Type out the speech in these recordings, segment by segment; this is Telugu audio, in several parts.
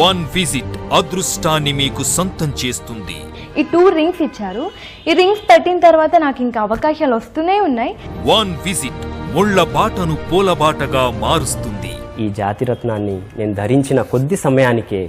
వన్ విజిట్ అదృష్టాన్ని మీకు సొంతం చేస్తుంది. ఈ టూ రింగ్స్ ఇచ్చారు. ఈ రింగ్స్ పెట్టిన తర్వాత నాకు ఇంకా అవకాశాలు వస్తూనే ఉన్నాయి. వన్ విజిట్ ముళ్ళ బాటను పూలబాటగా మారుస్తుంది. ఈ జాతిరత్నాన్ని నేను ధరించిన కొద్ది సమయానికే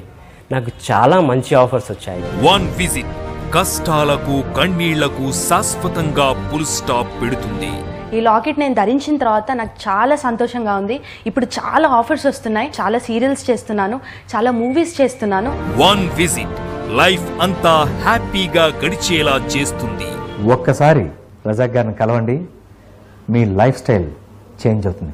నాకు చాలా మంచి ఆఫర్స్ వచ్చాయి. వన్ విజిట్ కష్టాలకు కన్నీళ్ళకు శాశ్వతంగా పుల్ స్టాప్ పెడుతుంది. ఈ లాకెట్ నేను ధరించిన తర్వాత నాకు చాలా సంతోషంగా ఉంది. ఇప్పుడు చాలా ఆఫర్స్ వస్తున్నాయి. చాలా సీరియల్స్ చేస్తున్నాను. చాలా మూవీస్ చేస్తున్నాను. వన్ విజిట్ లైఫ్ అంతా హ్యాపీగా గడిచేలా చేస్తుంది. ఒక్కసారి రజాక్ గారిని కలవండి. మీ లైఫ్ స్టైల్ చేంజ్ అవుతుంది.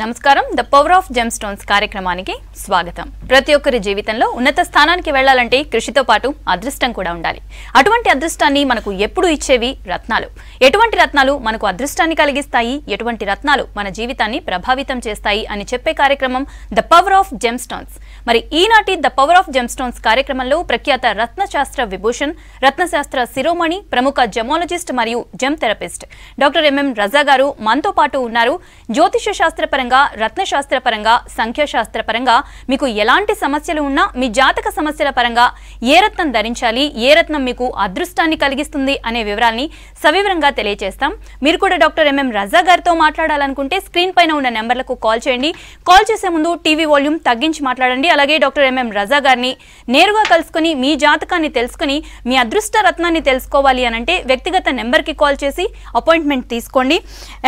నమస్కారం. The power of gem stones కార్యక్రమానికి స్వాగతం. ప్రతి ఒక్కరి జీవితంలో ఉన్నత స్థానానికి వెళ్ళాలంటే కృషితో పాటు అదృష్టం కూడా ఉండాలి. అటువంటి అదృష్టాన్ని మనకు ఎప్పుడు ఇచ్చేవి రత్నాలు. ఎటువంటి రత్నాలు మనకు అదృష్టాన్ని కలిగిస్తాయి? ఎటువంటి రత్నాలు మన జీవితాన్ని ప్రభావితం చేస్తాయి? అని చెప్పే కార్యక్రమం the power of gem stones మరి ఈనాటి the power of gem stones కార్యక్రమంలో ప్రఖ్యాత రత్నశాస్త్ర విభూషణ్ రత్నశాస్త్ర శిరోమణి ప్రముఖ జమాలజిస్ట్ మరియు gem therapist doctor MM Raza గారు మనతో పాటు ఉన్నారు. జ్యోతిష శాస్త్ర పరంగా రత్నశాస్త్ర పరంగా సంఖ్యాశాస్త్ర పరంగా మీకు ఎలాంటి సమస్యలు ఉన్నా మీ జాతక సమస్యల పరంగా ఏ రత్నం ధరించాలి ఏ రత్నం మీకు అదృష్టాన్ని కలిగిస్తుంది అనే వివరాల్ని సవివరంగా తెలియజేస్తాం మీరు కూడా డాక్టర్ ఎంఎం రజా గారితో మాట్లాడాలనుకుంటే స్క్రీన్ పైన ఉన్న నెంబర్లకు కాల్ చేయండి. కాల్ చేసే ముందు టీవీ వాల్యూమ్ తగ్గించి మాట్లాడండి. అలాగే డాక్టర్ ఎంఎం రజా గారిని నేరుగా కలుసుకొని మీ జాతకాన్ని తెలుసుకుని మీ అదృష్ట రత్నాన్ని తెలుసుకోవాలి అనంటే వ్యక్తిగత నెంబర్కి కాల్ చేసి అపాయింట్మెంట్ తీసుకోండి.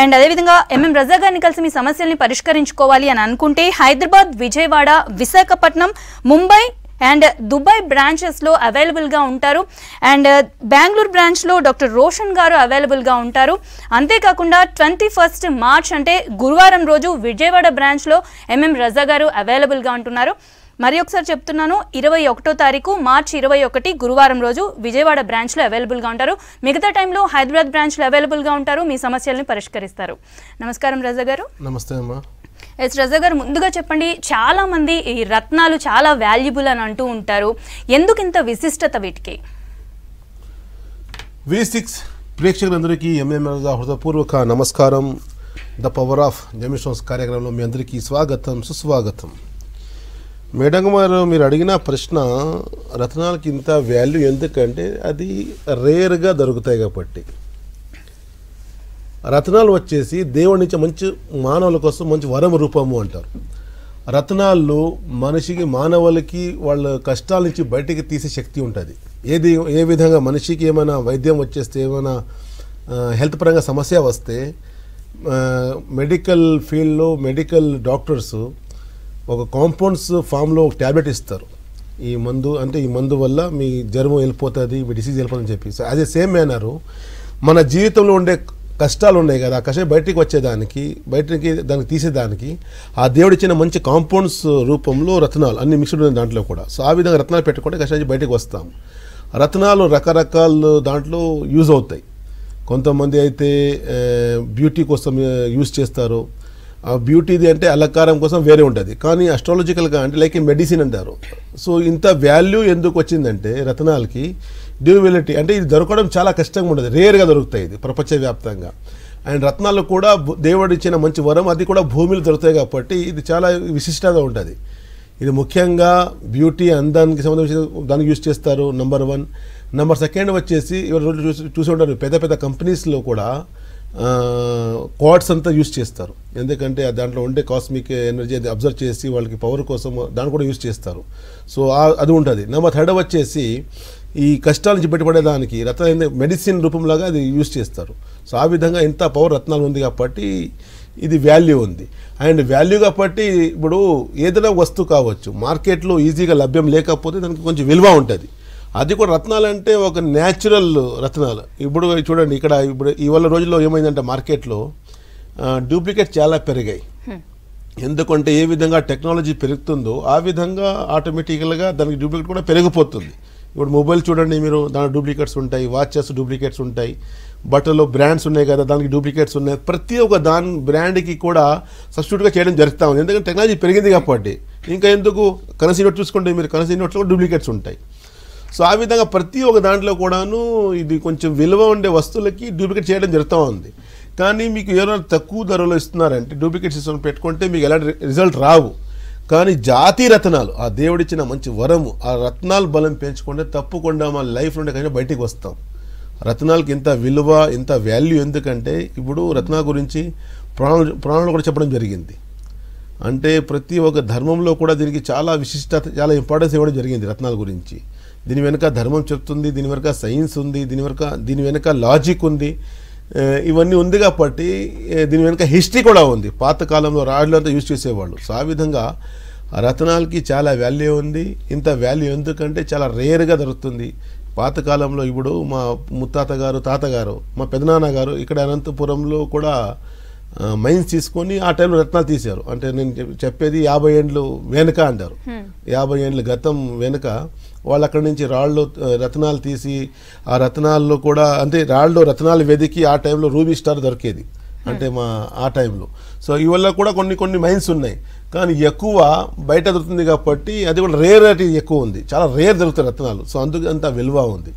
అండ్ అదేవిధంగా ఎంఎం రజా గారిని కలిసి మీ సమస్యల్ని పరిష్కరించుకోవాలి అని అనుకుంటే హైదరాబాద్ విజయవాడ విశాఖపట్నం ముంబై అండ్ దుబాయ్ బ్రాంచెస్లో అవైలబుల్గా ఉంటారు. అండ్ బెంగళూరు బ్రాంచ్లో డాక్టర్ రోషన్ గారు అవైలబుల్గా ఉంటారు. అంతేకాకుండా ట్వంటీ ఫస్ట్ మార్చ్ అంటే గురువారం రోజు విజయవాడ బ్రాంచ్లో ఎంఎం రజా గారు అవైలబుల్గా ఉంటున్నారు. మరి ఒకసారి చెప్తున్నాను ఇరవై ఒకటో తారీఖు మార్చి ఇరవై ఒకటి గురువారం రోజు విజయవాడ బ్రాంచ్లో అవైలబుల్గా ఉంటారు. మిగతా టైంలో హైదరాబాద్ బ్రాంచ్లో అవైలబుల్గా ఉంటారు. మీ సమస్యల్ని పరిష్కరిస్తారు. నమస్కారం రజా గారు. నమస్తే అమ్మా. ఎస్ రజా గారు ముందుగా చెప్పండి చాలా మంది ఈ రత్నాలు చాలా వాల్యుబుల్ అని అంటూ ఉంటారు. ఎందుకు ఇంత విశిష్టత వీటికి? వి సిక్స్ ప్రేక్షకులందరికీ ఎంఎంఎల్గా హృదయపూర్వక నమస్కారం. ద పవర్ ఆఫ్ జమిషన్స్ కార్యక్రమంలో మీ అందరికీ స్వాగతం సుస్వాగతం. మేడం గారు మీరు అడిగిన ప్రశ్న రత్నాలకి ఇంత వాల్యూ ఎందుకంటే అది రేర్గా దొరుకుతాయి కాబట్టి. రత్నాలు వచ్చేసి దేవుడి నుంచి మంచి మానవుల కోసం మంచి వరం రూపము అంటారు. రత్నాల్లో మనిషికి మానవులకి వాళ్ళ కష్టాల నుంచి బయటికి తీసే శక్తి ఉంటుంది. ఏది ఏ విధంగా మనిషికి ఏమైనా వైద్యం వచ్చేస్తే ఏమైనా హెల్త్ పరంగా సమస్య వస్తే మెడికల్ ఫీల్డ్లో మెడికల్ డాక్టర్స్ ఒక కాంపౌండ్స్ ఫామ్లో ఒక ట్యాబ్లెట్ ఇస్తారు. ఈ మందు అంటే ఈ మందు వల్ల మీ జ్వరం వెళ్ళిపోతుంది మీ డిసీజ్ వెళ్ళిపోతుందని చెప్పి. So as a same manner మన జీవితంలో ఉండే కష్టాలు ఉన్నాయి కదా ఆ కష్టం బయటికి వచ్చేదానికి బయటికి దానికి తీసేదానికి ఆ దేవుడు ఇచ్చిన మంచి కాంపౌండ్స్ రూపంలో రత్నాలు అన్ని మిక్స్డ్ ఉన్నాయి దాంట్లో కూడా. సో ఆ విధంగా రత్నాలు పెట్టుకుంటే కష్టం నుంచి వస్తాం రత్నాలు రకరకాల దాంట్లో యూజ్ అవుతాయి. కొంతమంది అయితే eh, బ్యూటీ కోసం eh, యూజ్ చేస్తారు. బ్యూటీది అంటే అలంకారం కోసం వేరే ఉంటుంది. కానీ అస్ట్రాలజికల్గా అంటే లైక్ మెడిసిన్ అంటారు. సో ఇంత వాల్యూ ఎందుకు వచ్చిందంటే రత్నాలకి డ్యూబిలిటీ అంటే ఇది దొరకడం చాలా కష్టంగా ఉంటుంది రేర్గా దొరుకుతాయి ఇది ప్రపంచవ్యాప్తంగా అండ్ రత్నాలు కూడా దేవుడు ఇచ్చిన మంచి వరం అది కూడా భూమిలో దొరుకుతాయి కాబట్టి ఇది చాలా విశిష్టత ఉంటుంది. ఇది ముఖ్యంగా బ్యూటీ అందానికి సంబంధించిన దానికి యూజ్ చేస్తారు నంబర్ వన్ నెంబర్ సెకండ్ వచ్చేసి ఇవాళ రోజు చూసి చూసి ఉంటారు పెద్ద పెద్ద కంపెనీస్లో కూడా క్వాడ్స్ అంతా యూజ్ చేస్తారు. ఎందుకంటే ఆ దాంట్లో ఉండే కాస్మిక్ ఎనర్జీ అది అబ్జర్వ్ చేసి వాళ్ళకి పవర్ కోసం దాన్ని కూడా యూజ్ చేస్తారు. సో అది ఉంటుంది. నెంబర్ థర్డ్ వచ్చేసి ఈ కష్టాల నుంచి బయటపడేదానికి రత్న మెడిసిన్ రూపంలాగా అది యూజ్ చేస్తారు. సో ఆ విధంగా ఇంత పవర్ రత్నాలు ఉంది కాబట్టి ఇది వాల్యూ ఉంది. అండ్ వాల్యూ కాబట్టి ఇప్పుడు ఏదైనా వస్తువు కావచ్చు మార్కెట్లో ఈజీగా లభ్యం లేకపోతే దానికి కొంచెం విలువ ఉంటుంది. అది కూడా రత్నాలు అంటే ఒక న్యాచురల్ రత్నాలు. ఇప్పుడు చూడండి ఇక్కడ ఇప్పుడు ఇవాళ రోజుల్లో ఏమైందంటే మార్కెట్లో డూప్లికేట్ చాలా పెరిగాయి. ఎందుకంటే ఏ విధంగా టెక్నాలజీ పెరుగుతుందో ఆ విధంగా ఆటోమేటికల్గా దానికి డూప్లికేట్ కూడా పెరిగిపోతుంది. ఇప్పుడు మొబైల్ చూడండి మీరు దాని డూప్లికేట్స్ ఉంటాయి వాచెస్ డూప్లికేట్స్ ఉంటాయి బట్టలు బ్రాండ్స్ ఉన్నాయి కదా దానికి డూప్లికేట్స్ ఉన్నాయి. ప్రతి ఒక్క దాని బ్రాండ్కి కూడా సబ్స్టిట్యూట్గా చేయడం జరుగుతూ ఉంది. ఎందుకంటే టెక్నాలజీ పెరిగింది కాబట్టి. ఇంకా ఎందుకు? కనసీ నోట్ చూసుకోండి మీరు కనసీ నోట్లో డూప్లికేట్స్ ఉంటాయి. సో ఆ విధంగా ప్రతి ఒక్క దాంట్లో కూడాను ఇది కొంచెం విలువ ఉండే వస్తువులకి డూప్లికేట్ చేయడం జరుగుతూ ఉంది. కానీ మీకు ఏమైనా తక్కువ ధరలో ఇస్తున్నారంటే డూప్లికేట్ సిస్టమ్ పెట్టుకుంటే మీకు ఎలాంటి రిజల్ట్ రావు. కానీ జాతి రత్నాలు ఆ దేవుడిచ్చిన మంచి వరము ఆ రత్నాలు బలం పెంచుకుంటే తప్పకుండా మన లైఫ్ నుండి కానీ బయటికి వస్తాం. రత్నాలకి ఇంత విలువ ఇంత వాల్యూ ఎందుకంటే ఇప్పుడు రత్నాల గురించి ప్రాణులు ప్రాణులు కూడా చెప్పడం జరిగింది. అంటే ప్రతి ఒక్క ధర్మంలో కూడా దీనికి చాలా విశిష్టత చాలా ఇంపార్టెన్స్ ఇవ్వడం జరిగింది రత్నాల గురించి. దీని వెనుక ధర్మం చెప్తుంది దీని వెనుక సైన్స్ ఉంది దీని వెనుక దీని వెనుక లాజిక్ ఉంది. ఇవన్నీ ఉంది కాబట్టి దీని వెనుక హిస్టరీ కూడా ఉంది. పాతకాలంలో రాళ్ళు అంతా యూజ్ చేసేవాళ్ళు. సో ఆ విధంగా రత్నాలకి చాలా వాల్యూ ఉంది. ఇంత వాల్యూ ఎందుకంటే చాలా రేర్గా దొరుకుతుంది. పాతకాలంలో ఇప్పుడు మా ముత్తాత గారు తాతగారు మా పెదనాన్న గారు ఇక్కడ అనంతపురంలో కూడా మైన్స్ తీసుకొని ఆ టైంలో రత్నాలు తీశారు. అంటే నేను చెప్- చెప్పేది యాభై ఏండ్లు వెనుక అంటారు. యాభై ఏండ్ల గతం వెనుక. వాళ్ళు అక్కడి నుంచి రాళ్ళు రత్నాలు తీసి ఆ రత్నాల్లో కూడా అంటే రాళ్ళు రత్నాలు వెదికి ఆ టైంలో రూబీ స్టార్ దొరికేది. అంటే మా ఆ టైంలో. సో ఇవల్ల కూడా కొన్ని కొన్ని మైన్స్ ఉన్నాయి. కానీ ఎక్కువ బయట దొరుకుతుంది కాబట్టి అది కూడా రేరిటీ ఎక్కువ ఉంది. చాలా రేర్ దొరుకుతాయి రత్నాలు. సో అందుకు అంత విలువ ఉంది.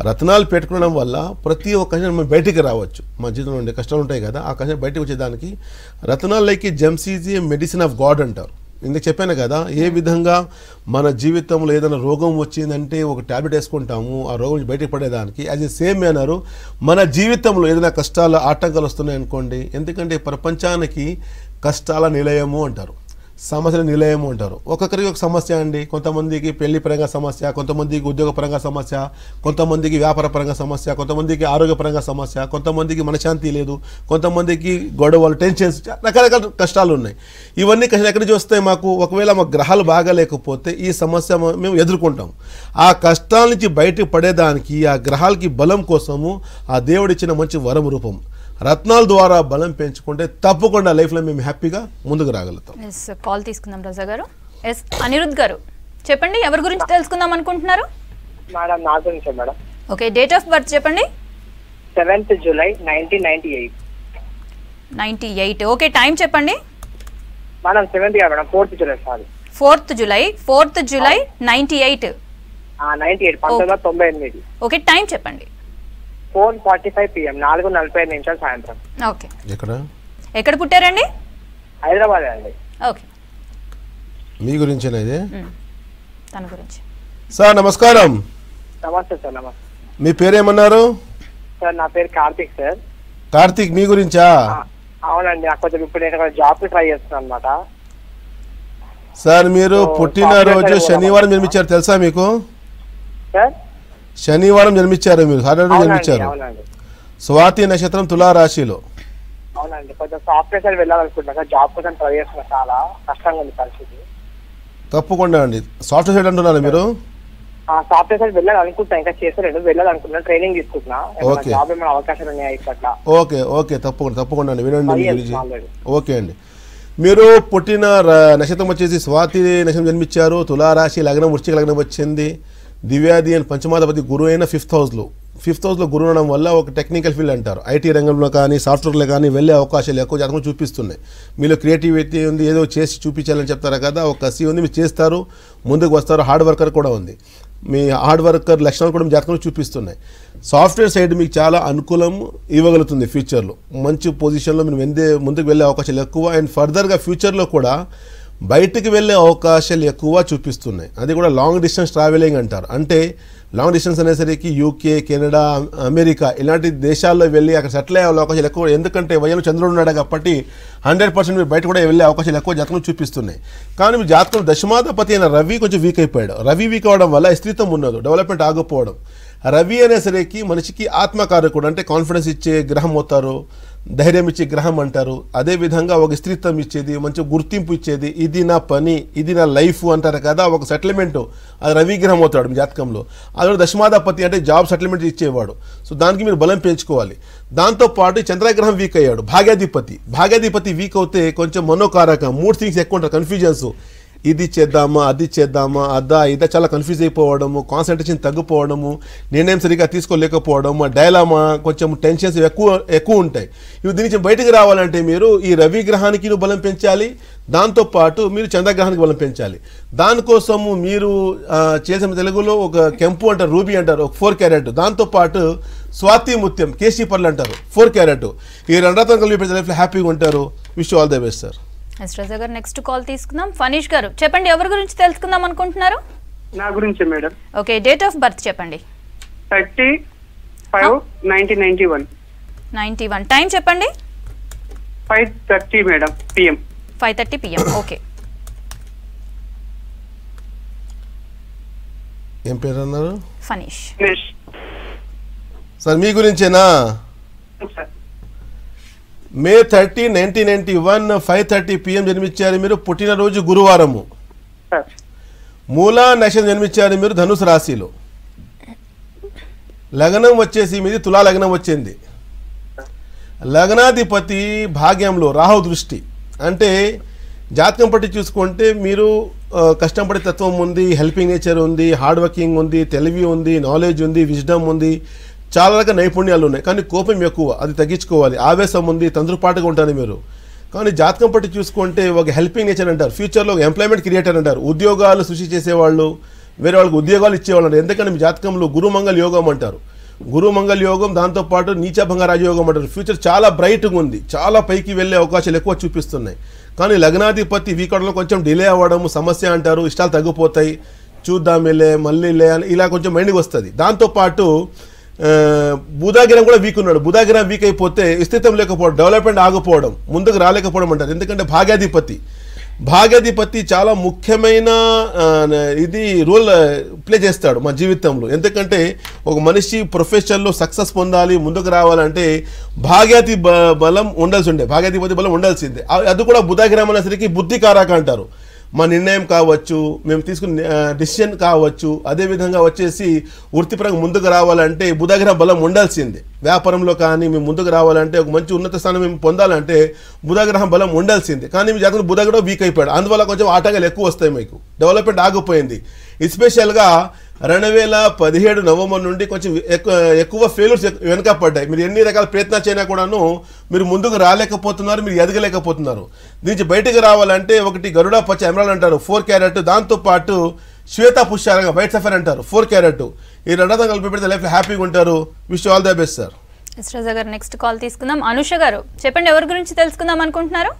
ఆ రత్నాలు పెట్టుకోవడం వల్ల ప్రతి ఒక్క మనం బయటికి రావచ్చు. మా జీవితంలో ఉండే కష్టాలు ఉంటాయి కదా ఆ కష్టం బయటకు వచ్చేదానికి రత్నాలు లైక్ జెమ్సీజీ మెడిసిన్ ఆఫ్ గాడ్ అంటారు. ఇందుకు చెప్పాను కదా ఏ విధంగా మన జీవితంలో ఏదైనా రోగం వచ్చిందంటే ఒక ట్యాబ్లెట్ వేసుకుంటాము ఆ రోగం నుంచి బయటకు పడేదానికి ఏ సేమ్ మేనరు మన జీవితంలో ఏదైనా కష్టాలు ఆటంకాలు వస్తున్నాయి అనుకోండి ఎందుకంటే ప్రపంచానికి కష్టాల నిలయము అంటారు. సమస్యల నిలయము అంటారు. ఒక్కొక్కరికి ఒక సమస్య అండి. కొంతమందికి పెళ్ళి పరంగా సమస్య కొంతమందికి ఉద్యోగ పరంగా సమస్య కొంతమందికి వ్యాపార పరంగా సమస్య కొంతమందికి ఆరోగ్యపరంగా సమస్య కొంతమందికి మనశాంతి లేదు కొంతమందికి గొడవలు టెన్షన్స్ రకరకాల కష్టాలు ఉన్నాయి. ఇవన్నీ కష్టాలు ఎక్కడి నుంచి మాకు? ఒకవేళ మా గ్రహాలు బాగాలేకపోతే ఈ సమస్య మేము ఎదుర్కొంటాం. ఆ కష్టాల నుంచి బయటకు పడేదానికి ఆ గ్రహాలకి బలం కోసము ఆ దేవుడిచ్చిన మంచి వరం రూపం. రత్నాల ద్వారా బలం పెంచుకుంటే తప్పకుండా లైఫ్లో మేము హ్యాపీగా ముందుకు రాగలుగుతాం. ఎస్ కాల్ తీసుకుందాం రజా గారు. ఎస్ అనిరుద్ గారు. చెప్పండి ఎవరి గురించి తెలుసుకుందాం అనుకుంటున్నారు? మేడం నా గురించే madam. Okay date of birth చెప్పండి. Seventh July nineteen ninety eight ninety eight okay time చెప్పండి. మేడం సెవెంత్ కాదు madam fourth July sorry. Fourth July fourth July ninety eight ninety eight పంతొమ్మిది తొంభై ఎనిమిది. ఓకే టైం చెప్పండి. ఫోర్ ఫార్టీ ఫైవ్ పిఎం నాలుగు నలభై ఐదు నిమిషాలు సాయంత్రం. ఓకే. ఎక్కడ? ఎక్కడ పుట్టారండి? హైదరాబాద్ అండి. ఓకే. మీ గురించేనా ఇది? తన గురించి. సార్ నమస్కారం. నమస్తే సార్ నమస్తే. మీ పేరేమన్నారు? సార్ నా పేరు కార్తిక్ సార్. కార్తీక్ మీ గురించా? అవునండి నాకు కొంచెం ఇప్పుడు నేను జాబ్ ట్రై చేస్తున్నాను అనమాట సార్ మీరు ఓ, పుట్టినరోజు సాఫ్ట్వేర్ శనివారం జన్మించారు తెలుసా మీకు? సార్? శనివారం జన్మించారు మీరు సాటర్డే జన్మించారు. స్వాతి నక్షత్రం తులారాశిలో. అవునండి కొంచెం సాఫ్ట్వేర్ సైడ్ వెళ్ళాలనుకుంటున్నా సార్ జాబ్ కోసం ట్రై చేస్తున్నా చాలా కష్టంగా ఉంది పరిస్థితి. తప్పకుండా అండి సాఫ్ట్వేర్ సైడ్ అంటున్నారు మీరు? సాఫ్ట్వేర్ సైడ్ ఇంకా చేస్తలేను ట్రైనింగ్ తీసుకుంటున్నా. ఓకే. జాబ్ ఏమైనా అవకాశాలు ఉన్నాయా ఇట్లా ఓకే ఓకే తప్పకుండా తప్పకుండా అండి వినండి. ఓకే అండి. మీరు పుట్టిన నక్షత్రం వచ్చేసి స్వాతి నక్షత్రం జన్మించారు తులారాశి లగ్నం వృశ్చిక లగ్నం వచ్చింది. దివ్యాది అని పంచమాధిపతి గురువు అయిన ఫిఫ్త్ హౌస్లో ఫిఫ్త్ హౌస్లో గురువు ఉండడం వల్ల ఒక టెక్నికల్ ఫీల్డ్ అంటారు. ఐటీ రంగంలో కానీ సాఫ్ట్వేర్లో కానీ వెళ్ళే అవకాశాలు ఎక్కువ జాతకం చూపిస్తున్నాయి. మీలో క్రియేటివిటీ ఉంది ఏదో చేసి చూపించాలని చెప్తారు కదా? ఒక కసి ఉంది మీరు చేస్తారు ముందుకు వస్తారు హార్డ్ వర్కర్ కూడా ఉంది. మీ హార్డ్ వర్కర్ లక్షణాలు కూడా మీ జాతకంలో చూపిస్తున్నాయి. సాఫ్ట్వేర్ సైడ్ మీకు చాలా అనుకూలం ఇవ్వగలుగుతుంది ఫ్యూచర్లో మంచి పొజిషన్లో మీరు వెందే ముందుకు వెళ్ళే అవకాశాలు ఎక్కువ. అండ్ ఫర్దర్గా ఫ్యూచర్లో కూడా బయటికి వెళ్ళే అవకాశాలు ఎక్కువ చూపిస్తున్నాయి. అది కూడా లాంగ్ డిస్టెన్స్ ట్రావెలింగ్ అంటారు. అంటే లాంగ్ డిస్టెన్స్ అనేసరికి యూకే కెనడా అమెరికా ఇలాంటి దేశాల్లో వెళ్ళి అక్కడ సెటిల్ అయ్యే అవకాశాలు ఎక్కువ. ఎందుకంటే వయలు చంద్రుడు ఉన్నాడు కాబట్టి హండ్రెడ్ పర్సెంట్ మీరు బయట కూడా వెళ్ళే అవకాశాలు ఎక్కువ జాతకం చూపిస్తున్నాయి. కానీ మీ జాతకం దశమాధిపతి అయిన రవి కొంచెం వీక్ అయిపోయాడు. రవి వీక్ అవడం వల్ల స్త్రీత్వం ఉన్నది డెవలప్మెంట్ ఆగిపోవడం. రవి అనేసరికి మనిషికి ఆత్మకారకుడు అంటే కాన్ఫిడెన్స్ ఇచ్చే గ్రహం అవుతారు. ధైర్యం ఇచ్చే గ్రహం అంటారు. అదే విధంగా ఒక స్త్రీత్వం ఇచ్చేది మంచి గుర్తింపు ఇచ్చేది ఇది నా పని ఇది నా లైఫ్ అంటారు కదా ఒక సెటిల్మెంట్ అది రవిగ్రహం అవుతాడు మీ జాతకంలో. అదే దశమాధిపతి అంటే జాబ్ సెటిల్మెంట్ ఇచ్చేవాడు. సో దానికి మీరు బలం పెంచుకోవాలి. దాంతోపాటు చంద్రగ్రహం వీక్ అయ్యాడు భాగ్యాధిపతి. భాగ్యాధిపతి వీక్ అవుతే కొంచెం మనోకారకం మూడు థింగ్స్ ఎక్కువ ఉంటారు కన్ఫ్యూజన్స్ ఇది చేద్దామా అది చేద్దామా అదా ఇదా చాలా కన్ఫ్యూజ్ అయిపోవడము కాన్సన్ట్రేషన్ తగ్గిపోవడము నిర్ణయం సరిగా తీసుకోలేకపోవడము డైలామా కొంచెం టెన్షన్స్ ఎక్కువ ఎక్కువ ఉంటాయి. ఇవి దీని నుంచి బయటకు రావాలంటే మీరు ఈ రవి గ్రహానికి బలం పెంచాలి దాంతోపాటు మీరు చంద్రగ్రహానికి బలం పెంచాలి. దానికోసము మీరు చేసిన తెలుగులో ఒక కెంపు అంటారు రూబీ అంటారు ఒక ఫోర్ క్యారెట్. దాంతోపాటు స్వాతి ముత్యం కేసీ పర్లు అంటారు ఫోర్ క్యారెట్. ఈ రెండు రకాలు కలిపి లైఫ్లో హ్యాపీగా ఉంటారు. Wish all the best sir Raza గారు నెక్స్ట్ కాల్ తీసుకుందాం. ఫనీష్ గారు చెప్పండి ఎవరి గురించి తెలుసుకుందాం అనుకుంటున్నారు? నా గురించి madam. Okay date of birth చెప్పండి. Thirty five nineteen ninety one. Ninety one. Time చెప్పండి. Five thirty madam PM five thirty PM okay. ఏం పేరు అన్నారు ఫనీష్. సార్ మీ గురించేనా? May thirty nineteen ninety one five thirty PM జన్మించారు మీరు. పుట్టినరోజు గురువారము. మూలా నక్షత్రం జన్మించారు మీరు ధనుసు రాశిలో. లగ్నం వచ్చేసి మీది తులా లగ్నం వచ్చింది. లగ్నాధిపతి భాగ్యంలో రాహు దృష్టి. అంటే జాతకం పట్టి చూసుకుంటే మీరు ఆ, కష్టపడే తత్వం ఉంది హెల్పింగ్ నేచర్ ఉంది హార్డ్ వర్కింగ్ ఉంది తెలివి ఉంది నాలెడ్జ్ ఉంది విజ్డమ్ ఉంది. చాలా రకాల నైపుణ్యాలు ఉన్నాయి. కానీ కోపం ఎక్కువ అది తగ్గించుకోవాలి. ఆవేశం ఉంది తంద్రపాటుగా ఉంటాను మీరు. కానీ జాతకం పట్టి చూసుకుంటే ఒక హెల్పింగ్ నేచర్ అంటారు. ఫ్యూచర్లో ఎంప్లాయ్మెంట్ క్రియేటర్ అంటారు. ఉద్యోగాలు సృష్టి చేసేవాళ్ళు వేరే వాళ్ళకి ఉద్యోగాలు ఇచ్చేవాళ్ళు అంటారు. ఎందుకంటే మీ జాతకంలో గురుమంగళ యోగం అంటారు. గురుమంగళ యోగం దాంతోపాటు నీచభంగ రాజయోగం అంటారు. ఫ్యూచర్ చాలా బ్రైట్గా ఉంది. చాలా పైకి వెళ్ళే అవకాశాలు ఎక్కువ చూపిస్తున్నాయి. కానీ లగ్నాధిపతి వీకడంలో కొంచెం డిలే అవ్వడం సమస్య అంటారు. ఇష్టాలు తగ్గిపోతాయి. చూద్దాం వెళ్ళే మళ్ళీ లే అని ఇలా కొంచెం మైండ్కి వస్తుంది. దాంతోపాటు బుధాగిరం కూడా వీక్ ఉన్నాడు. బుధాగిరం వీక్ అయిపోతే స్థితం లేకపోవడం డెవలప్మెంట్ ఆగిపోవడం ముందుకు రాలేకపోవడం అంటారు. ఎందుకంటే భాగ్యాధిపతి. భాగ్యాధిపతి చాలా ముఖ్యమైన ఇది రోల్ ప్లే చేస్తాడు మా జీవితంలో. ఎందుకంటే ఒక మనిషి ప్రొఫెషన్లో సక్సెస్ పొందాలి ముందుకు రావాలంటే భాగ్యాతి బలం ఉండాల్సి ఉండే భాగ్యాధిపతి బలం ఉండాల్సిందే. అది కూడా బుధాగ్రహం అనేసరికి బుద్ధికారాక అంటారు. మా నిర్ణయం కావచ్చు మేము తీసుకున్న డిసిషన్ కావచ్చు అదేవిధంగా వచ్చేసి వృత్తిపరంగా ముందుకు రావాలంటే బుధగ్రహ బలం ఉండాల్సిందే. వ్యాపారంలో కానీ మేము ముందుకు రావాలంటే ఒక మంచి ఉన్నత స్థానం మేము పొందాలంటే బుధగ్రహం బలం ఉండాల్సిందే. కానీ మీ జాతకం బుధగ్రహం వీక్ అయిపోయాడు. అందువల్ల కొంచెం ఆటగాలు ఎక్కువ వస్తాయి మీకు. డెవలప్మెంట్ ఆగిపోయింది. ఎస్పెషల్గా రెండు వేల పదిహేడు నవంబర్ నుండి కొంచెం ఎక్కువ ఎక్కువ ఫెయిల్యూర్స్ వెనక పడ్డాయి మీరు ఎన్ని రకాల ప్రయత్నాలు చేయనా కూడాను మీరు ముందుకు రాలేకపోతున్నారు మీరు ఎదగలేకపోతున్నారు. దీనికి బయటకు రావాలంటే ఒకటి గరుడ పచ్చ ఎమరాల్ అంటారు ఫోర్ క్యారెట్. దాంతోపాటు శ్వేత పుష్యారంగా వైట్ సఫర్ అంటారు ఫోర్ క్యారెట్. ఈ రెండో కలిపి పెడితే లైఫ్ హ్యాపీగా ఉంటారు. Wish all the best sir. Yes గారు నెక్స్ట్ కాల్ తీసుకుందాం. అనుష గారు చెప్పండి ఎవరి గురించి తెలుసుకుందాం అనుకుంటున్నారు?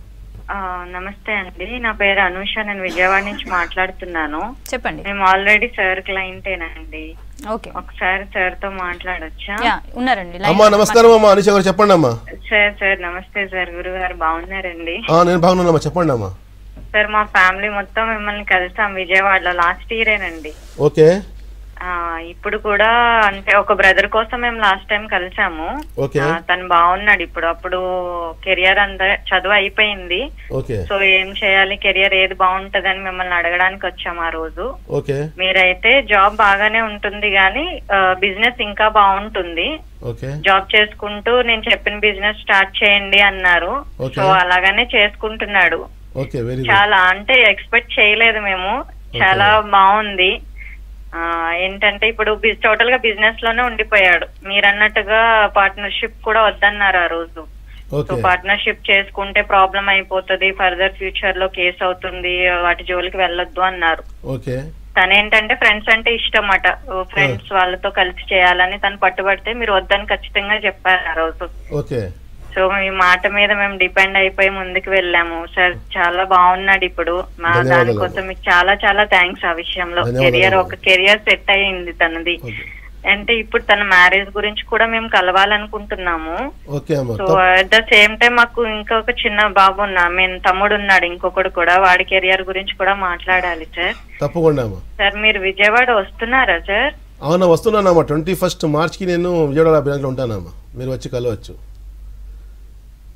నమస్తే అండి. నా పేరు అనూష. నేను విజయవాడ నుంచి మాట్లాడుతున్నాను. చెప్పండి. మేము ఆల్రెడీ సార్ క్లయింటేనండి ఓకే. ఒకసారి సార్తో మాట్లాడొచ్చా? ఉన్నారండి. అమ్మా నమస్కారం అమ్మా అనిష గారు చెప్పండి అమ్మా. సార్ సార్ నమస్తే సార్ గురుగారు బాగున్నారండి? ఆ, నేను బాగున్నానమ్మా. చెప్పండి అమ్మా. సార్ మా ఫ్యామిలీ మొత్తం మిమ్మల్ని కలిసాం. విజయవాడలో. లాస్ట్ ఇయరేనండి ఓకే. ఇప్పుడు కూడా అంటే ఒక బ్రదర్ కోసం మేము లాస్ట్ టైం కలిసాము. తను బాగున్నాడు ఇప్పుడు. అప్పుడు కెరియర్ అంతా చదువు అయిపోయింది. సో ఏం చేయాలి? కెరియర్ ఏది బాగుంటదని మిమ్మల్ని అడగడానికి వచ్చాము ఆ రోజు. మీరైతే జాబ్ బాగానే ఉంటుంది కానీ బిజినెస్ ఇంకా బాగుంటుంది. జాబ్ చేసుకుంటూ నేను చెప్పిన బిజినెస్ స్టార్ట్ చేయండి అన్నారు. సో అలాగానే చేసుకుంటున్నాడు. చాలా అంటే ఎక్స్పెక్ట్ చేయలేదు మేము. చాలా బాగుంది. ఏంటంటే ఇప్పుడు టోటల్గా బిజినెస్లోనే ఉండిపోయాడు. మీరు అన్నట్టుగా పార్ట్నర్షిప్ కూడా వద్దన్నారు ఆ రోజు. సో పార్ట్నర్షిప్ చేసుకుంటే ప్రాబ్లం అయిపోతుంది ఫర్దర్ ఫ్యూచర్లో కేసు అవుతుంది వాటి జోలికి వెళ్ళొద్దు అన్నారు. తనేంటంటే ఫ్రెండ్స్ అంటే ఇష్టం అట ఫ్రెండ్స్ వాళ్ళతో కలిసి చేయాలని తను పట్టుబడితే మీరు వద్దని ఖచ్చితంగా చెప్పారు ఆ రోజు. సో మీ మాట మీద మేము డిపెండ్ అయిపోయి ముందుకు వెళ్ళాము. సార్ చాలా బాగున్నాడు ఇప్పుడు. మా. దానికోసం మీకు చాలా చాలా థ్యాంక్స్ ఆ విషయంలో. కెరియర్ ఒక కెరియర్ సెట్ అయ్యింది తనది. అంటే ఇప్పుడు తన మ్యారేజ్ గురించి కూడా మేము కలవాలనుకుంటున్నాము. So at the same time మాకు ఇంకొక చిన్న బాబు ఉన్నా మీన్ తమ్ముడు ఉన్నాడు ఇంకొకడు కూడా వాడి కెరియర్ గురించి కూడా మాట్లాడాలి సార్. తప్పకుండా సార్ మీరు విజయవాడ వస్తున్నారా సార్? అవునా వస్తున్నానమ్మా. ట్వంటీ ఫస్ట్ మార్చ్కి నేను విజయవాడ ఉంటానమ్మా. మీరు వచ్చి కలవచ్చు.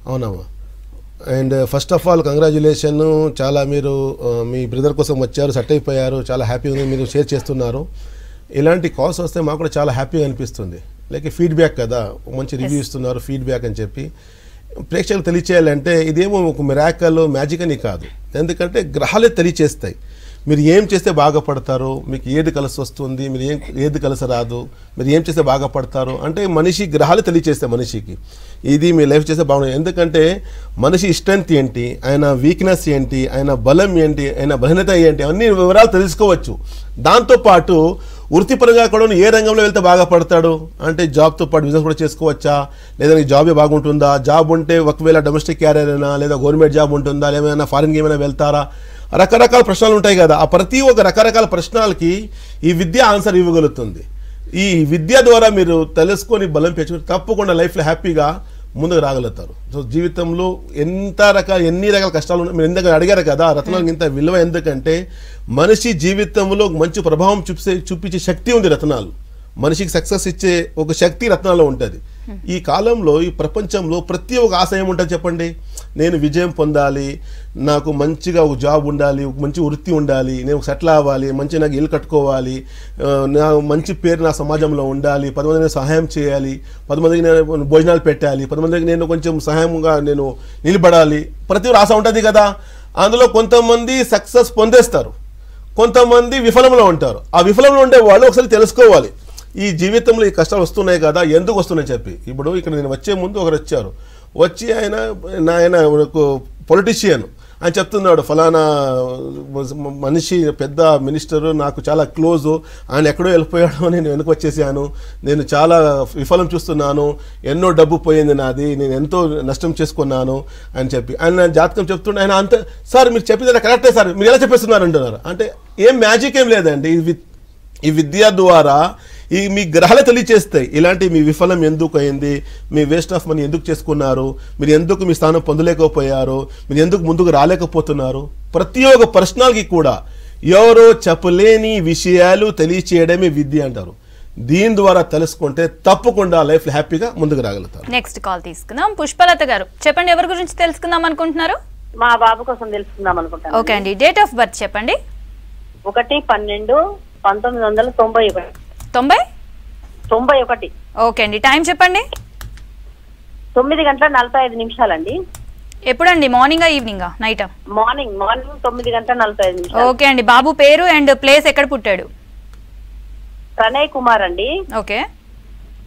అవునమ్మా. And first of all congratulation చాలా మీరు మీ బ్రదర్ కోసం వచ్చారు సెట్ అయిపోయారు చాలా హ్యాపీగా మీరు షేర్ చేస్తున్నారు. ఇలాంటి కాల్స్ వస్తే మాకు కూడా చాలా హ్యాపీగా అనిపిస్తుంది. లైక్ ఫీడ్బ్యాక్ కదా మంచి రివ్యూ ఇస్తున్నారు ఫీడ్బ్యాక్ అని చెప్పి. ప్రేక్షకులు తెలియచేయాలంటే ఇదేమో ఒక మిరాకల్ మ్యాజిక్ అని కాదు. ఎందుకంటే గ్రహాలే తెలియచేస్తాయి. మీరు ఏం చేస్తే బాగుపడతారు మీకు ఏది కలిసి వస్తుంది మీరు ఏం ఏది కలిసి రాదు మీరు ఏం చేస్తే బాగుపడతారు అంటే మనిషి గ్రహాలు తెలియచేస్తాయి మనిషికి. ఇది మీ లైఫ్ చేస్తే బాగుంటుంది ఎందుకంటే మనిషి స్ట్రెంగ్త్ ఏంటి ఆయన వీక్నెస్ ఏంటి ఆయన బలం ఏంటి ఆయన బలహీనత ఏంటి అన్ని వివరాలు తెలుసుకోవచ్చు. దాంతోపాటు వృత్తిపరంగా కూడా ఏ రంగంలో వెళ్తే బాగా పడతాడు అంటే జాబ్తో పాటు బిజినెస్ కూడా చేసుకోవచ్చా? లేదా నీకు జాబే బాగుంటుందా? జాబ్ ఉంటే ఒకవేళ డొమెస్టిక్ క్యారియర్ అయినా లేదా గవర్నమెంట్ జాబ్ ఉంటుందా? లేదా ఏమైనా ఫారిన్కి ఏమైనా వెళ్తారా? రకరకాల ప్రశ్నలు ఉంటాయి కదా. ఆ ప్రతి ఒక్క రకరకాల ప్రశ్నలకి ఈ విద్య ఆన్సర్ ఇవ్వగలుగుతుంది. ఈ విద్య ద్వారా మీరు తెలుసుకొని బలం పెంచుకుని తప్పకుండా లైఫ్లో హ్యాపీగా ముందుకు రాగలుగుతారు. సో జీవితంలో ఎంత రకాల ఎన్ని రకాల కష్టాలు ఉన్నాయి మీరు ఎందుకు అడిగారు కదా రత్నాలకు ఇంత విలువ ఎందుకంటే మనిషి జీవితంలో మంచి ప్రభావం చూపిసే చూపించే శక్తి ఉంది రత్నాలు. మనిషికి సక్సెస్ ఇచ్చే ఒక శక్తి రత్నాల్లో ఉంటుంది. ఈ కాలంలో ఈ ప్రపంచంలో ప్రతి ఒక్క ఆశ ఏముంటుంది చెప్పండి? నేను విజయం పొందాలి నాకు మంచిగా ఒక జాబ్ ఉండాలి ఒక మంచి వృత్తి ఉండాలి నేను సెటిల్ అవ్వాలి మంచి నాకు ఇల్లు కట్టుకోవాలి నా మంచి పేరు నా సమాజంలో ఉండాలి పది మందికి నేను సహాయం చేయాలి పది మందికి నేను భోజనాలు పెట్టాలి పది మందికి నేను కొంచెం సహాయంగా నేను నిలబడాలి. ప్రతి ఆశ ఉంటుంది కదా? అందులో కొంతమంది సక్సెస్ పొందేస్తారు. కొంతమంది విఫలంలో ఉంటారు. ఆ విఫలంలో ఉండే వాళ్ళు ఒకసారి తెలుసుకోవాలి. ఈ జీవితంలో ఈ కష్టాలు వస్తున్నాయి కదా? ఎందుకు వస్తున్నాయి చెప్పి. ఇప్పుడు ఇక్కడ నేను వచ్చే ముందు ఒకరు వచ్చారు. వచ్చి ఆయన ఆయన పొలిటీషియన్ ఆయన చెప్తున్నాడు. ఫలానా మనిషి పెద్ద మినిస్టరు నాకు చాలా క్లోజు ఆయన ఎక్కడో వెళ్ళిపోయాడు నేను వెనుక వచ్చేసాను. నేను చాలా విఫలం చూస్తున్నాను. ఎన్నో డబ్బు పోయింది నాది. నేను ఎంతో నష్టం చేసుకున్నాను అని చెప్పి. ఆయన జాతకం చెప్తుండే. ఆయన అంత సార్ మీరు చెప్పింది కరెక్టే సార్. మీరు ఎలా చెప్పేస్తున్నారు? అంటున్నారు. అంటే ఏం మ్యాజిక్ ఏం లేదండి. ఈ వి- ఈ విద్య ద్వారా ఈ మీ గ్రహాలు తెలియచేస్తాయి. ఇలాంటి మీ విఫలం ఎందుకు అయింది మీ వేస్ట్ ఆఫ్ మనీ ఎందుకు చేసుకున్నారు? మీరు ఎందుకు మీ స్థానం పొందలేకపోయారు? మీరు ఎందుకు ముందుకు రాలేకపోతున్నారు? ప్రతి ఒక్క ప్రశ్నలకి కూడా ఎవరో చెప్పలేని విషయాలు తెలియచేయడమే విద్య అంటారు. దీని ద్వారా తెలుసుకుంటే తప్పకుండా లైఫ్ హ్యాపీగా ముందుకు రాగలుగుతారు. నెక్స్ట్ కాల్ తీసుకుందాం. పుష్పలత గారు చెప్పండి ఎవరి గురించి తెలుసుకుందాం అనుకుంటున్నారు? మా బాబు కోసం తెలుసుకుందాం అనుకుంటాను ఓకే అండి. డేట్ ఆఫ్ బర్త్ చెప్పండి. ఒకటి పన్నెండు పంతొమ్మిది వందల తొంభై ఒకటి. తొంభై? తొంభై ఒకటి. ఓకే అండి. టైం చెప్పండి. తొమ్మిది గంటల నలభై ఐదు నిమిషాలండి. ఎప్పుడండి? మార్నింగా ఈవినింగా? నైటా? మార్నింగ్ మార్నింగ్ తొమ్మిది గంటల నలభై ఐదు నిమిషాలు. ఓకే అండి. బాబు పేరు అండ్ ప్లేస్ ఎక్కడ పుట్టాడు? ప్రణయ్ కుమార్ అండి. ఓకే.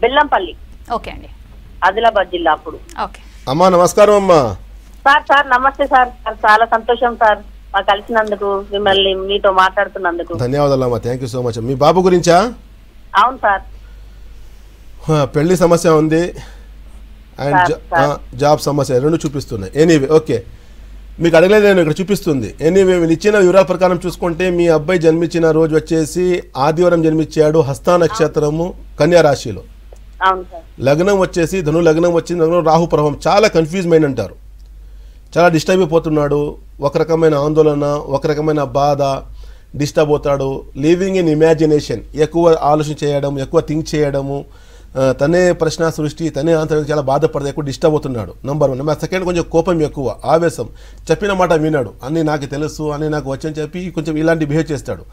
బెల్లంపల్లి. ఓకే అండి. ఆదిలాబాద్ జిల్లా అప్పుడు. ఓకే. అమ్మా నమస్కారం అమ్మా. సార్ సార్ నమస్తే సార్. సార్ చాలా సంతోషం సార్ మాకు కలిసినందుకు మిమ్మల్ని మీతో మాట్లాడుతున్నందుకు. ధన్యవాదాలు అమ్మా. థ్యాంక్ యూ సో మచ్ మీ బాబు గురించా? అవును సార్. పెళ్ళి సమస్య ఉంది. అండ్ జాబ్ సమస్య రెండు చూపిస్తున్నాయి. ఎనీవే ఓకే మీకు అడగలేదు నేను ఇక్కడ చూపిస్తుంది. ఎనీవే మీరు ఇచ్చిన వివరాల ప్రకారం చూసుకుంటే మీ అబ్బాయి జన్మించిన రోజు వచ్చేసి ఆదివారం జన్మించాడు హస్త నక్షత్రము కన్యా రాశిలో. లగ్నం వచ్చేసి ధను లగ్నం వచ్చింది లగ్నం రాహు ప్రభావం. చాలా కన్ఫ్యూజ్ మైండ్ అంటారు. చాలా డిస్టర్బ్ అయిపోతున్నాడు. ఒక రకమైన ఆందోళన ఒక రకమైన బాధ. డిస్టర్బ్ అవుతాడు. లివింగ్ ఇన్ ఇమాజినేషన్ ఎక్కువ ఆలోచన చేయడం ఎక్కువ థింక్ చేయడము తనే ప్రశ్న సృష్టి తనే ఆన్సర్ చాలా బాధపడదు ఎక్కువ డిస్టర్బ్ అవుతున్నాడు. నంబర్ వన్ నెంబర్ సెకండ్ కొంచెం కోపం ఎక్కువ ఆవేశం. చెప్పిన మాట వినాడు. అన్నీ నాకు తెలుసు అన్నీ నాకు వచ్చని చెప్పి కొంచెం ఇలాంటి బిహేవ్ చేస్తాడు.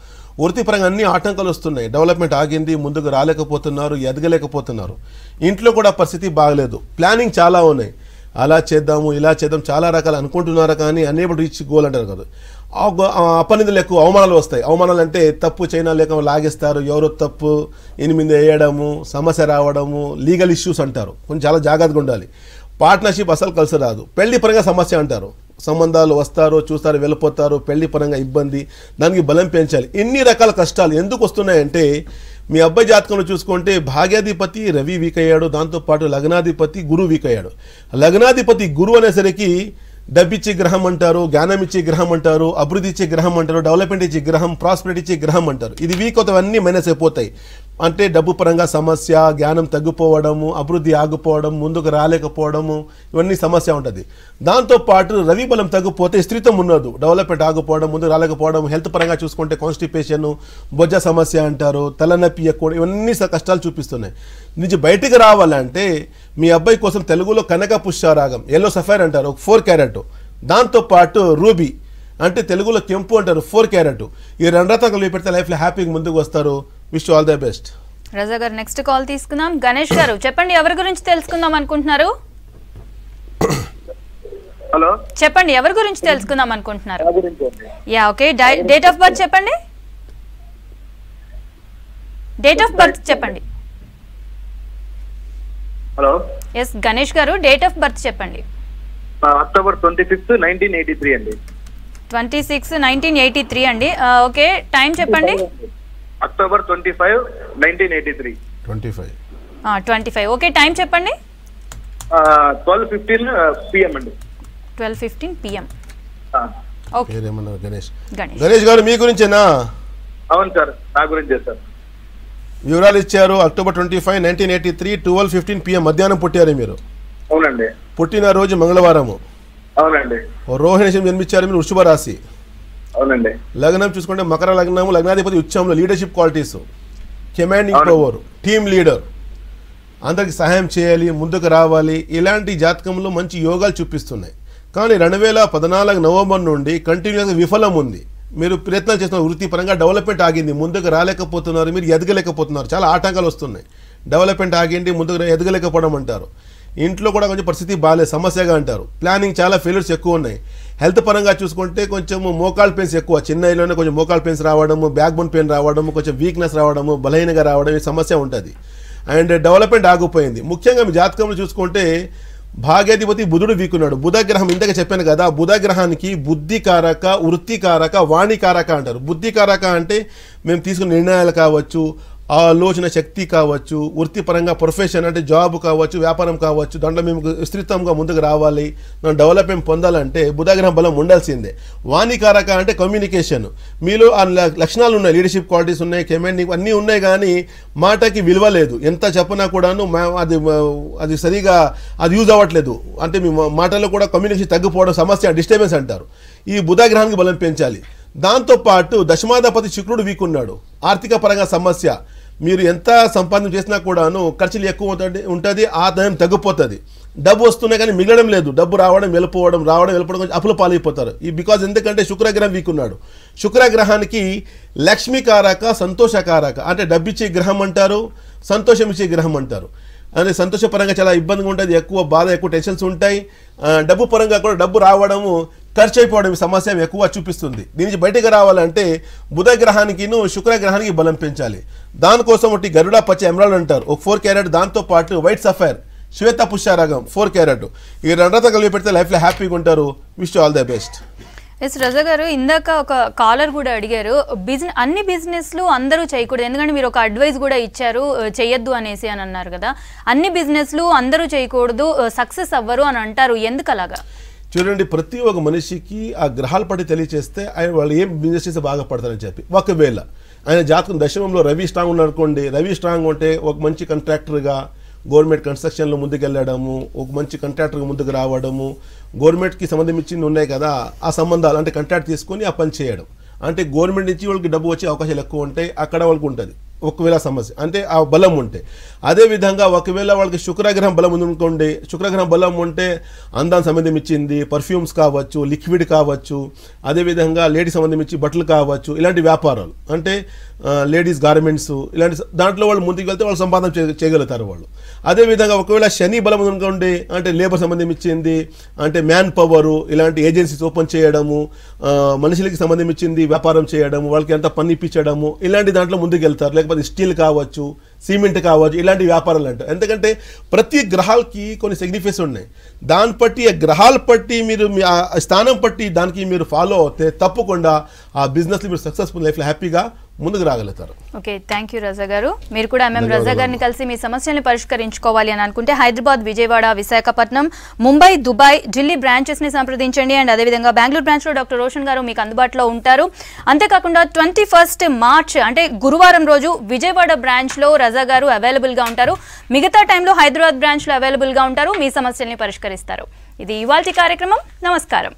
వృత్తిపరంగా అన్ని ఆటంకాలు వస్తున్నాయి. డెవలప్మెంట్ ఆగింది ముందుకు రాలేకపోతున్నారు ఎదగలేకపోతున్నారు. ఇంట్లో కూడా పరిస్థితి బాగలేదు. ప్లానింగ్ చాలా ఉన్నాయి. అలా చేద్దాము ఇలా చేద్దాం చాలా రకాలు అనుకుంటున్నారు కానీ అనేబుల్ రీచ్ గోల్ అంటారు కదా. ఆ ఎక్కువ అవమానాలు వస్తాయి. అవమానాలు అంటే తప్పు చైనా లేక లాగేస్తారు ఎవరో తప్పు ఎనిమిది వేయడము సమస్య రావడము లీగల్ ఇష్యూస్ అంటారు. కొంచెం చాలా జాగ్రత్తగా ఉండాలి. పార్ట్నర్షిప్ అసలు కలిసి రాదు. పెళ్ళి పరంగా సమస్య అంటారు. సంబంధాలు వస్తారు చూస్తారు వెళ్ళిపోతారు పెళ్ళి పరంగా ఇబ్బంది దానికి బలం పెంచాలి. ఎన్ని రకాల కష్టాలు ఎందుకు వస్తున్నాయంటే మీ అబ్బాయి జాతకంలో చూసుకుంటే భాగ్యాధిపతి రవి వీక్ అయ్యాడు దాంతోపాటు లగ్నాధిపతి గురువు వీక్ అయ్యాడు. లగ్నాధిపతి గురువు అనేసరికి డబ్బిచ్చే గ్రహం అంటారు జ్ఞానం ఇచ్చే గ్రహం అంటారు అభివృద్ధి ఇచ్చే గ్రహం అంటారు డెవలప్మెంట్ ఇచ్చే గ్రహం ప్రాస్పెరిటీ ఇచ్చే గ్రహం అంటారు. ఇది వీక్ అవుతావన్నీ మైనస్ అయిపోతాయి. అంటే డబ్బు పరంగా సమస్య జ్ఞానం తగ్గిపోవడము అభివృద్ధి ఆగిపోవడం ముందుకు రాలేకపోవడము ఇవన్నీ సమస్య ఉంటుంది. దాంతోపాటు రవి బలం తగ్గిపోతే స్త్రీతం ఉన్నదు. డెవలప్మెంట్ ఆగిపోవడం ముందుకు రాలేకపోవడం హెల్త్ పరంగా చూసుకుంటే కాన్స్టిపేషన్ బొజ్జ సమస్య అంటారు తలనొప్పి ఎక్కువ ఇవన్నీ స- కష్టాలు చూపిస్తున్నాయి. నుంచి బయటికి రావాలంటే మీ అబ్బాయి కోసం తెలుగులో కనక పుష్యరాగం ఎల్లో సఫైర్ అంటారు ఫోర్ క్యారెట్. దాంతోపాటు రూబీ అంటే తెలుగులో కెంపు అంటారు ఫోర్ క్యారెట్. ఈ రెండు రకాలు పెడితే లైఫ్లో హ్యాపీగా ముందుకు వస్తారు. Wish all the best. Raza గారు నెక్స్ట్ కాల్ తీసుకుందాం. గణేష్ గారు చెప్పండి ఎవరి గురించి తెలుసుకుందాం అనుకుంటున్నారు? హలో. చెప్పండి ఎవరి గురించి తెలుసుకుందాం అనుకుంటున్నారు? Yeah okay. Date of birth చెప్పండి. డేట్ ఆఫ్ బర్త్ చెప్పండి. హలో. ఎస్ గణేష్ గారు డేట్ ఆఫ్ బర్త్ చెప్పండి. October twenty fifth nineteen eighty three అండి. Twenty six nineteen eighty three అండి ఓకే టైం చెప్పండి. October twenty five nineteen eighty three twenty five. Twenty five. Okay time చెప్పండి. ట్వెల్వ్ ఫిఫ్టీన్ పిఎం అండి. ట్వెల్వ్ ఫిఫ్టీన్ పిఎం ఆ, ఓకే. పేరేమన్నారు గణేష్. గణేష్. గారు మీ గురించేనా? అవును సార్ నా గురించే సార్ వివరాలు ఇచ్చారు. October twenty five nineteen eighty three twelve fifteen PM మధ్యాహ్నం పుట్టారు మీరు? అవునండి. పుట్టిన రోజు మంగళవారము. అవునండి. రోహిణి జన్మించారు మీరు వృషభ రాశి. అవునండి. లగ్నం చూసుకుంటే మకర లగ్నము లగ్నాధిపతి ఉచ్చంలో leadership qualities commanding. Power team leader అందరికి సహాయం చేయాలి ముందుకు రావాలి. ఇలాంటి జాతకంలో మంచి యోగాలు చూపిస్తున్నాయి. కానీ రెండు వేల పద్నాలుగు నవంబర్ నుండి కంటిన్యూస్గా విఫలం ఉంది. మీరు ప్రయత్నాలు చేస్తున్నారు వృత్తిపరంగా డెవలప్మెంట్ ఆగింది. ముందుకు రాలేకపోతున్నారు మీరు ఎదగలేకపోతున్నారు. చాలా ఆటంకాలు వస్తున్నాయి. డెవలప్మెంట్ ఆగింది ముందుకు ఎదగలేకపోవడం అంటారు. ఇంట్లో కూడా కొంచెం పరిస్థితి బాగాలేదు సమస్యగా అంటారు. ప్లానింగ్ చాలా ఫెయిల్యూర్స్ ఎక్కువ ఉన్నాయి. హెల్త్ పరంగా చూసుకుంటే కొంచెం మోకాల్ పెయిన్స్ ఎక్కువ. చిన్నైలోనే కొంచెం మోకాల్ పెయిన్స్ రావడము బ్యాక్ బోన్ పెయిన్ రావడము కొంచెం వీక్నెస్ రావడము బలహీనగా రావడం ఈ సమస్య ఉంటుంది. అండ్ డెవలప్మెంట్ ఆగిపోయింది. ముఖ్యంగా మీ జాతకంలో చూసుకుంటే భాగ్యాధిపతి బుధుడు వీకున్నాడు బుధగ్రహం ఇంతగా చెప్పాను కదా బుధగ్రహానికి బుద్ధికారక బుద్ధి కారక వృత్తి కారక వాణి కారక అంటారు. బుద్ధి కారక అంటే మేము తీసుకున్న నిర్ణయాలు కావచ్చు ఆలోచన శక్తి కావచ్చు వృత్తిపరంగా ప్రొఫెషన్ అంటే జాబ్ కావచ్చు వ్యాపారం కావచ్చు దాంట్లో మేము విస్తృతంగా ముందుకు రావాలి మనం డెవలప్మెంట్ పొందాలంటే బుధగ్రహం బలం ఉండాల్సిందే. వాణికారక అంటే కమ్యూనికేషన్ మీలో ఆ ల- లక్షణాలు ఉన్నాయి లీడర్షిప్ క్వాలిటీస్ ఉన్నాయి కమాండింగ్ అన్నీ ఉన్నాయి కానీ మాటకి విలువ లేదు. ఎంత చెప్పినా కూడాను మా- అది అది సరిగా అది యూజ్ అవ్వట్లేదు. అంటే మీ మాటల్లో కూడా కమ్యూనికేషన్ తగ్గిపోవడం సమస్య డిస్టర్బెన్స్ అంటారు. ఈ బుధగ్రహానికి బలం పెంచాలి. దాంతోపాటు దశమాధిపతి శుక్రుడు వీకున్నాడు ఆర్థిక పరంగా సమస్య. మీరు ఎంత సంపాదన చేసినా కూడాను ఖర్చులు ఎక్కువ ఉంటుంది ఉంటుంది ఆదాయం తగ్గిపోతుంది. డబ్బు వస్తున్నాయి కానీ మిగలడం లేదు. డబ్బు రావడం వెళ్ళిపోవడం రావడం వెళ్ళిపోవడం కొంచెం అప్పులు పాలైపోతారు. ఈ బికాజ్ ఎందుకంటే శుక్రగ్రహం వీక్ ఉన్నాడు. శుక్రగ్రహానికి లక్ష్మీకారక సంతోషకారక అంటే డబ్బు ఇచ్చే గ్రహం అంటారు సంతోషం ఇచ్చే గ్రహం అంటారు. అంటే సంతోషపరంగా చాలా ఇబ్బందిగా ఉంటుంది ఎక్కువ బాధ ఎక్కువ టెన్షన్స్ ఉంటాయి. డబ్బు పరంగా కూడా డబ్బు రావడము ఖర్చు అయిపోవడం ఈ సమస్య ఎక్కువ చూపిస్తుంది. దీని నుంచి బయటకు రావాలంటే బుధ గ్రహానికిను శుక్ర గ్రహానికి బలం పెంచాలి. దానికోసం ఒకటి గరుడ పచ్చ ఎమరాల్డ్ అంటారు. ఒక ఫోర్ క్యారెట్ దాంతో పాటు వైట్ సఫైర్ శ్వేత పుష్యారాగం ఫోర్ క్యారెట్. ఈ రెండతో కలిపి పెడితే లైఫ్లో హ్యాపీగా ఉంటారు. Wish all the best. Yes Raza గారు ఇందాక ఒక కాలర్ కూడా అడిగారు. బిజినెస్ అన్ని బిజినెస్లు అందరూ చేయకూడదు. ఎందుకంటే మీరు ఒక అడ్వైస్ కూడా ఇచ్చారు చేయొద్దు అనేసి అని అన్నారు కదా. అన్ని బిజినెస్లు అందరూ చేయకూడదు సక్సెస్ అవ్వరు అని అంటారు. ఎందుకు అలాగా? చూడండి ప్రతి ఒక్క మనిషికి ఆ గ్రహాల పట్టి తెలియచేస్తే ఆయన వాళ్ళు ఏం బిజినెస్ చేస్తే బాగా పడతారని చెప్పి. ఒకవేళ ఆయన జాతకం దశమంలో రవి స్ట్రాంగ్ ఉన్న అనుకోండి రవి స్ట్రాంగ్ ఉంటే ఒక మంచి కాంట్రాక్టర్గా గవర్నమెంట్ కన్స్ట్రక్షన్లో ముందుకెళ్ళడము ఒక మంచి కాంట్రాక్టర్గా ముందుకు రావడము గవర్నమెంట్కి సంబంధించింది ఉన్నాయి కదా ఆ సంబంధాలు అంటే కాంట్రాక్ట్ తీసుకొని ఆ పని చేయడం. అంటే గవర్నమెంట్ నుంచి వాళ్ళకి డబ్బు వచ్చే అవకాశాలు ఎక్కువ ఉంటాయి అక్కడ వాళ్ళకి ఉంటుంది. ఒకవేళ సమస్య అంటే ఆ బలం ఉంటే. అదేవిధంగా ఒకవేళ వాళ్ళకి శుక్రగ్రహం బలం ఉంది అనుకోండి శుక్రగ్రహం బలం ఉంటే అందానికి సంబంధం ఇచ్చింది పర్ఫ్యూమ్స్ కావచ్చు లిక్విడ్ కావచ్చు అదేవిధంగా లేడీ సంబంధం ఇచ్చి బట్టలు కావచ్చు ఇలాంటి వ్యాపారాలు. అంటే లేడీస్ గార్మెంట్స్ ఇలాంటి దాంట్లో వాళ్ళు ముందుకు వెళ్తే వాళ్ళు సంపాదన చేయగలుగుతారు వాళ్ళు. అదేవిధంగా ఒకవేళ శని బలం ఉండి అనుకోండి అంటే లేబర్ సంబంధం ఇచ్చింది అంటే మ్యాన్ పవరు ఇలాంటి ఏజెన్సీస్ ఓపెన్ చేయడము మనుషులకి సంబంధం ఇచ్చింది వ్యాపారం చేయడము వాళ్ళకి ఎంత పని ఇప్పించడము ఇలాంటి దాంట్లో ముందుకు వెళ్తారు. లేకపోతే స్టీల్ కావచ్చు సిమెంట్ కావచ్చు ఇలాంటి వ్యాపారాలు అంటారు. ఎందుకంటే ప్రతి గ్రహాలకి కొన్ని సిగ్నిఫికెన్స్ ఉన్నాయి. దాన్ని బట్టి ఆ గ్రహాలు బట్టి మీరు మీ స్థానం బట్టి దానికి మీరు ఫాలో అవుతే తప్పకుండా ఆ బిజినెస్లో మీరు సక్సెస్ఫుల్ లైఫ్లో హ్యాపీగా ముందుకు రాగలుగుతారు. ఓకే థ్యాంక్ యూ రజా గారు. మీరు కూడా ఎంఎం రజా. గారిని కలిసి మీ సమస్యల్ని పరిష్కరించుకోవాలి అని అనుకుంటే హైదరాబాద్ విజయవాడ విశాఖపట్నం ముంబై దుబాయ్ ఢిల్లీ బ్రాంచెస్ని సంప్రదించండి. అండ్ అదేవిధంగా బెంగళూరు బ్రాంచ్లో డాక్టర్ రోషన్ గారు మీకు అందుబాటులో ఉంటారు. అంతేకాకుండా ట్వంటీ ఫస్ట్ మార్చ్ అంటే గురువారం రోజు విజయవాడ బ్రాంచ్లో రజా గారు అవైలబుల్గా ఉంటారు. మిగతా టైంలో హైదరాబాద్ బ్రాంచ్లో అవైలబుల్గా ఉంటారు. మీ సమస్యల్ని పరిష్కరిస్తారు. ఇది ఇవాల్టి కార్యక్రమం. నమస్కారం.